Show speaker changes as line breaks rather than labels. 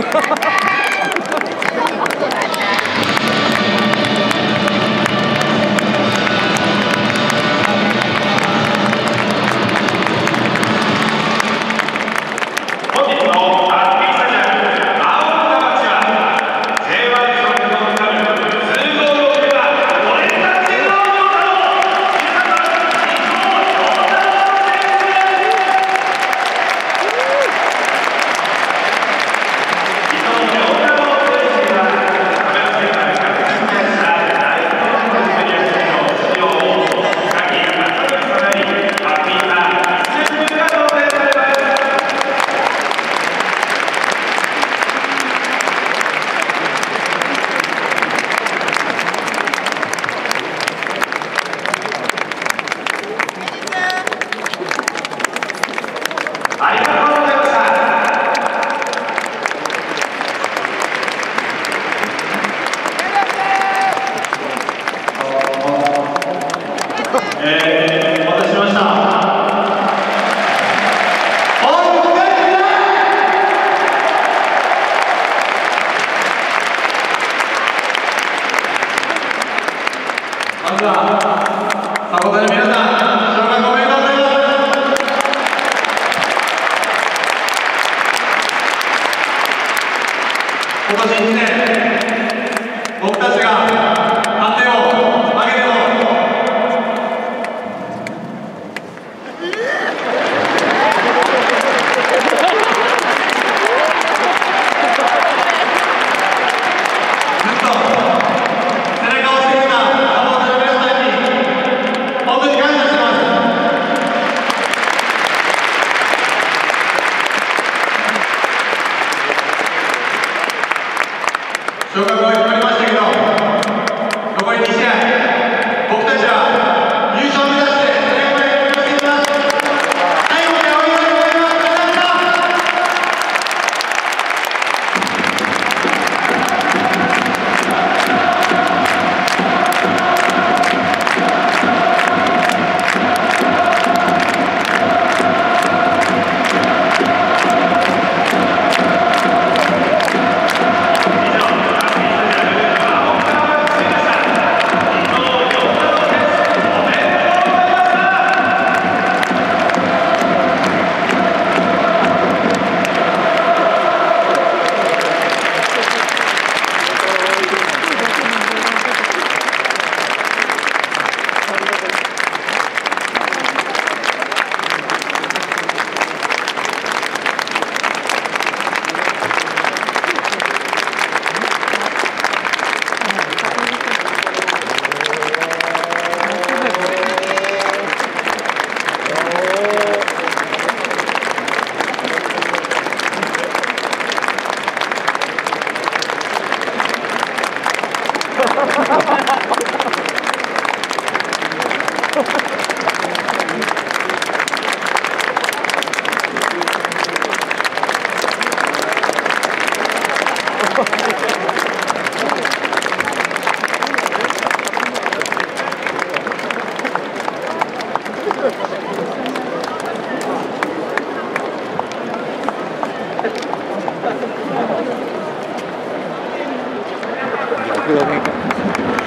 Yeah.
Joga agora,
luôn